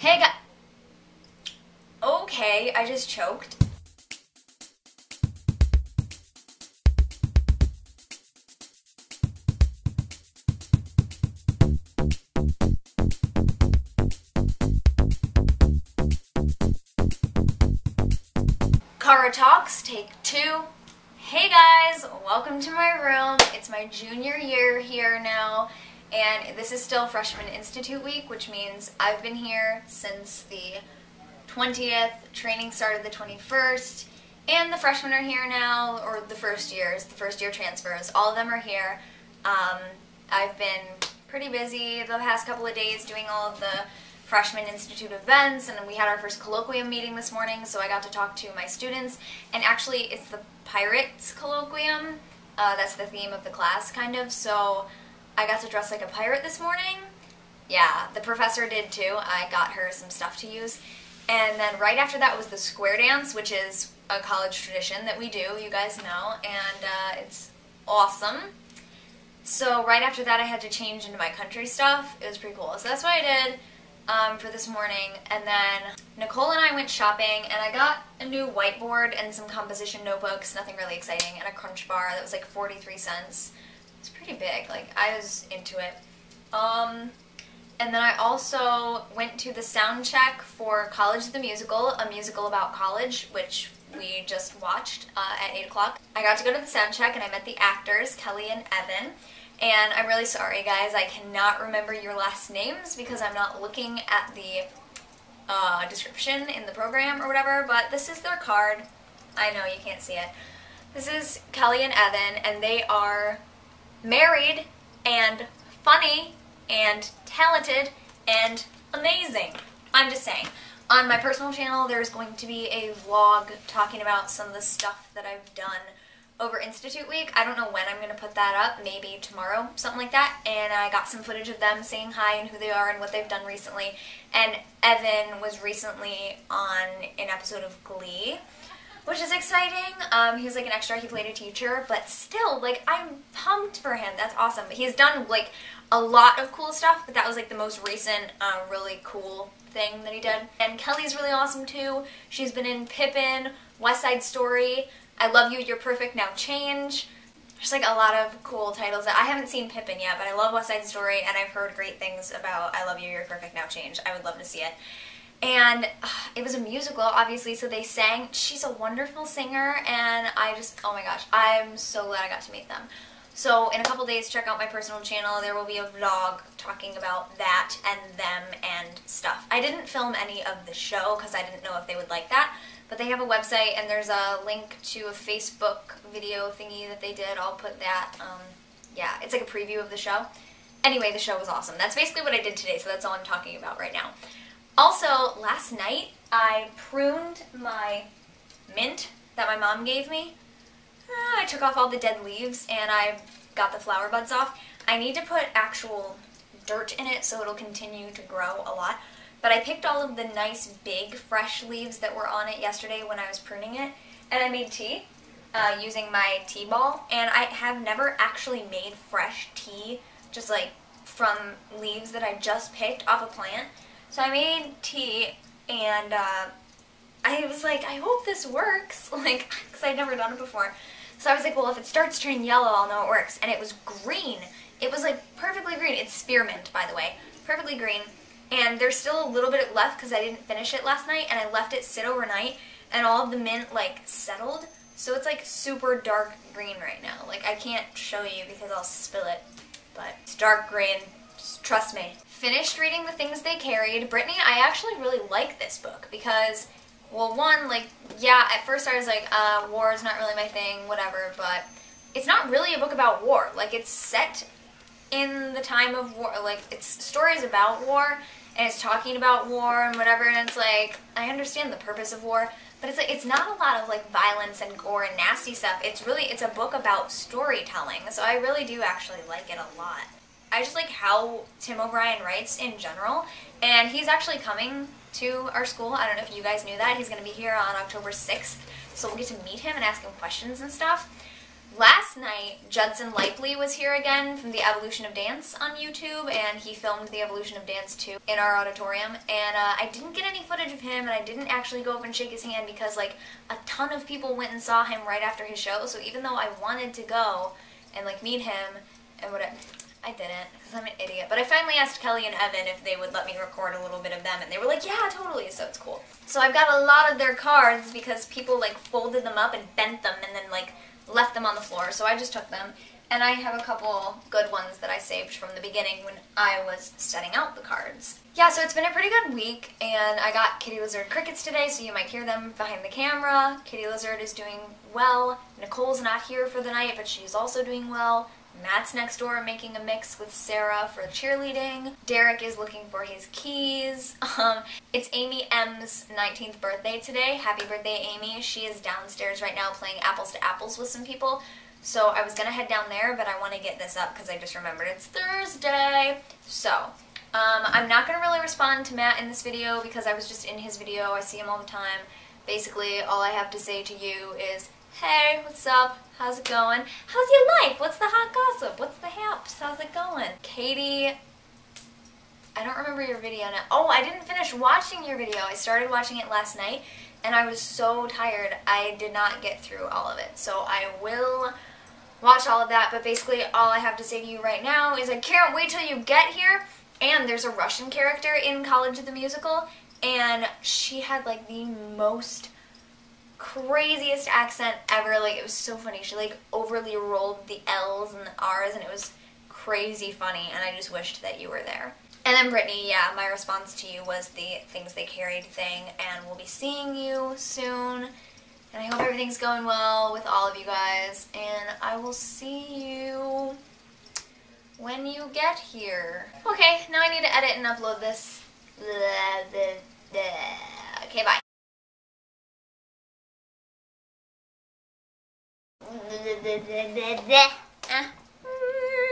Hey guys. Okay, I just choked. Kara Talks, take two. Hey guys, welcome to my room. It's my junior year here now, and this is still Freshman Institute Week, which means I've been here since the 20th, training started the 21st, and the freshmen are here now, or the first years, the first year transfers. All of them are here. Um, I've been pretty busy the past couple of days doing all of the Freshman Institute events, and we had our first colloquium meeting this morning, so I got to talk to my students. And actually, it's the Pirates Colloquium. Uh, that's the theme of the class, kind of. So I got to dress like a pirate this morning. Yeah, the professor did too. I got her some stuff to use. And then right after that was the square dance, which is a college tradition that we do, you guys know, and uh, it's awesome. So right after that, I had to change into my country stuff. It was pretty cool. So that's what I did um, for this morning. And then Nicole and I went shopping, and I got a new whiteboard and some composition notebooks, nothing really exciting, and a crunch bar that was like 43 cents. It's pretty big. Like, I was into it. Um, and then I also went to the sound check for College the Musical, a musical about college, which we just watched uh, at 8 o'clock. I got to go to the sound check and I met the actors, Kelly and Evan. And I'm really sorry, guys. I cannot remember your last names because I'm not looking at the uh, description in the program or whatever, but this is their card. I know you can't see it. This is Kelly and Evan, and they are married and funny and talented and amazing. I'm just saying. On my personal channel, there's going to be a vlog talking about some of the stuff that I've done over Institute Week. I don't know when I'm going to put that up, maybe tomorrow, something like that. And I got some footage of them saying hi and who they are and what they've done recently. And Evan was recently on an episode of Glee, which is exciting. Um, he was like an extra, he played a teacher, but still, like, I'm pumped for him. That's awesome. He's done, like, a lot of cool stuff, but that was, like, the most recent, uh, really cool thing that he did. And Kelly's really awesome, too. She's been in Pippin, West Side Story, I Love You, You're Perfect, Now Change. There's like a lot of cool titles that I haven't seen Pippin yet, but I love West Side Story and I've heard great things about I Love You, You're Perfect, Now Change. I would love to see it. And uh, it was a musical, obviously, so they sang. She's a wonderful singer, and I just, oh my gosh, I'm so glad I got to meet them. So in a couple days, check out my personal channel. There will be a vlog talking about that and them and stuff. I didn't film any of the show because I didn't know if they would like that. But they have a website and there's a link to a Facebook video thingy that they did. I'll put that. Um, yeah, it's like a preview of the show. Anyway, the show was awesome. That's basically what I did today, so that's all I'm talking about right now. Also, last night I pruned my mint that my mom gave me. Uh, I took off all the dead leaves and I got the flower buds off. I need to put actual dirt in it so it'll continue to grow a lot. But I picked all of the nice big fresh leaves that were on it yesterday when I was pruning it, and I made tea uh, using my tea ball. And I have never actually made fresh tea just like from leaves that I just picked off a plant. So I made tea, and uh, I was like, I hope this works, like, because I'd never done it before. So I was like, well, if it starts turning yellow, I'll know it works. And it was green. It was like perfectly green. It's spearmint, by the way. Perfectly green. And there's still a little bit left because I didn't finish it last night and I left it sit overnight and all of the mint like settled. So it's like super dark green right now. Like I can't show you because I'll spill it, but it's dark green. Trust me. Finished reading The Things They Carried. Brittany, I actually really like this book because, well, one, like, yeah, at first I was like, uh, war is not really my thing, whatever, but it's not really a book about war. Like, it's set in the time of war, like, it's stories about war, and it's talking about war and whatever and it's like I understand the purpose of war but it's like it's not a lot of like violence and gore and nasty stuff it's really it's a book about storytelling so I really do actually like it a lot I just like how Tim O'Brien writes in general. And he's actually coming to our school. I don't know if you guys knew that. He's gonna be here on October 6th so we'll get to meet him and ask him questions and stuff. Last night, Judson Laipply was here again from the Evolution of Dance on YouTube, and he filmed the Evolution of Dance 2 in our auditorium. And uh, I didn't get any footage of him, and I didn't actually go up and shake his hand because, like, a ton of people went and saw him right after his show. So even though I wanted to go and, like, meet him and what I didn't because I'm an idiot. But I finally asked Kelly and Evan if they would let me record a little bit of them, and they were like, yeah, totally, so it's cool. So I've got a lot of their cards because people, like, folded them up and bent them and then, like, left them on the floor, so I just took them. And I have a couple good ones that I saved from the beginning when I was setting out the cards. Yeah, so it's been a pretty good week, and I got Kitty Lizard crickets today, so you might hear them behind the camera. Kitty Lizard is doing well. Nicole's not here for the night, but she's also doing well. Matt's next door making a mix with Sarah for cheerleading. Derek is looking for his keys. Um, it's Amy M's 19th birthday today. Happy birthday, Amy. She is downstairs right now playing apples to apples with some people. So I was gonna head down there, but I want to get this up because I just remembered it's Thursday. So um, I'm not gonna really respond to Matt in this video because I was just in his video. I see him all the time. Basically, all I have to say to you is, hey, what's up? How's it going? How's your life? What's the hot gossip? What's the haps? How's it going? Katie, I don't remember your video now. Oh, I didn't finish watching your video. I started watching it last night and I was so tired I did not get through all of it. So I will watch all of that, but basically all I have to say to you right now is I can't wait till you get here. And there's a Russian character in College of the Musical, and she had like the most craziest accent ever. Like, it was so funny. She, like, overly rolled the L's and the R's, and it was crazy funny, and I just wished that you were there. And then Brittany, yeah, my response to you was the things they carried thing, and we'll be seeing you soon. And I hope everything's going well with all of you guys, and I will see you when you get here. Okay, now I need to edit and upload this. Okay, bye. de de de de de. Ah.